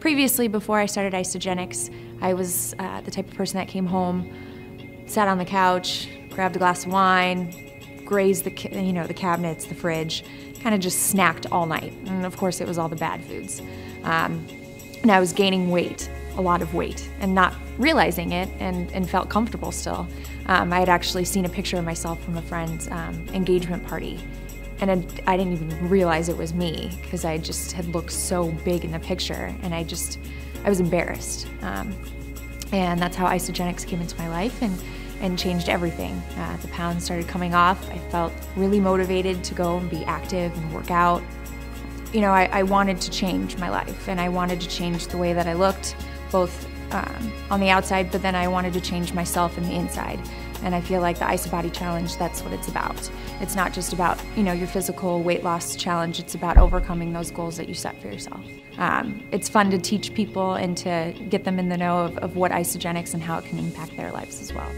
Previously, before I started Isagenix, I was uh, the type of person that came home, sat on the couch, grabbed a glass of wine, grazed the you know the cabinets, the fridge, kind of just snacked all night. And of course, it was all the bad foods. Um, and I was gaining weight, a lot of weight, and not realizing it, and, and felt comfortable still. Um, I had actually seen a picture of myself from a friend's um, engagement party, and I didn't even realize it was me because I just had looked so big in the picture, and I just I was embarrassed. Um, and that's how Isagenix came into my life, and and changed everything. Uh, the pounds started coming off. I felt really motivated to go and be active and work out. You know, I, I wanted to change my life and I wanted to change the way that I looked, both um, on the outside, but then I wanted to change myself in the inside. And I feel like the IsaBody Challenge, that's what it's about. It's not just about, you know, your physical weight loss challenge, it's about overcoming those goals that you set for yourself. Um, it's fun to teach people and to get them in the know of, of what Isagenix and how it can impact their lives as well.